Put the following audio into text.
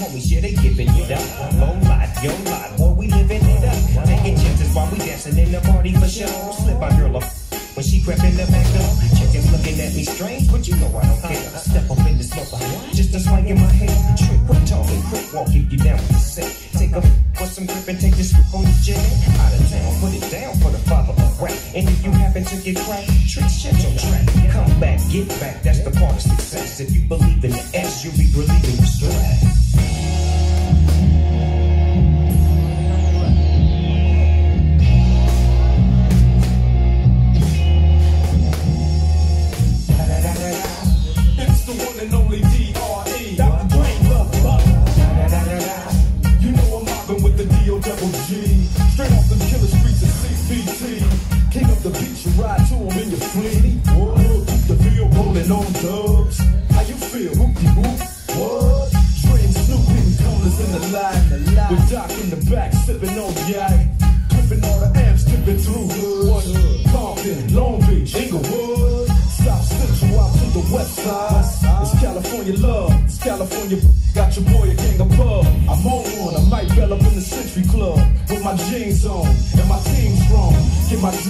homies, yeah, they giving it up. Low life, yo life, boy, we living it up. Taking chances while we dancing in the party for show. Slip my girl up when she crept in the back door. Chickens looking at me strange, but you know I don't care. I step up in the smoker, just a swank in my head. Trick, quit talking, quick walk if you down with the set. Take a for some grip and take this on the jet. Out of town, put it down for the father of rap. And if you happen to get cracked, trick shit your track. Come back, get back, that's the part of success. If you believe in the S, you'll be relieving the stress. Straight off the killer streets of CPT. King of the beach, you ride to him in your fleet. Whoa, the field rolling on dubs. How you feel? Whoopty whoop. What? Dre and Snoop in corners in the line. With Doc in the back, sipping on yak. Clipping all the amps, tipping through hood. Compton, Long Beach, Inglewood. South Central out to the west side. It's California love. It's California. Got your boy a gang of pub. I'm on one. I might bell up in the Century Club with my jeans on and my team strong. Get my